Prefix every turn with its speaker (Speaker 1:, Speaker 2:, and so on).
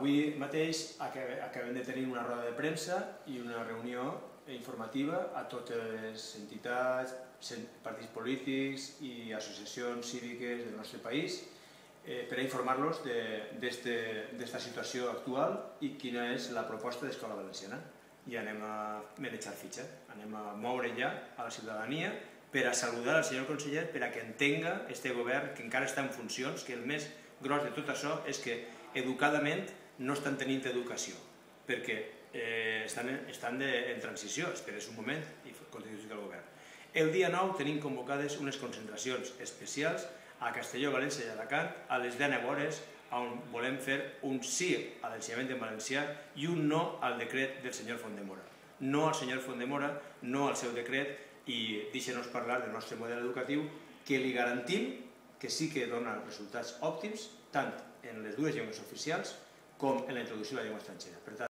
Speaker 1: avui mateix acabem de tenir una roda de premsa i una reunió informativa a totes les entitats, partits polítics i associacions cíviques del nostre país eh, per a informar-los d'esta situació actual i quina és la proposta d'Escola Valenciana. I anem a manejar fitxa, anem a moure ja a la ciutadania per a saludar al senyor conseller per a que entenga este govern que encara està en funcions, que el més gros de tot això és que educadament no estan tenint educació, perquè eh, estan, estan de, en transició, esperes un moment i continuï el govern. El dia 9 tenim convocades unes concentracions especials a Castelló, València i Alacant a les 10 hores on volem fer un sí a l'ensenyament en valencià i un no al decret del senyor Fondemora. No al senyor Fondemora, no al seu decret i deixem-nos parlar del nostre model educatiu que li garantim que sí que dona resultats òptims tant en les dues llengües oficials com en la introducció de la llengua estrangera. Per tant,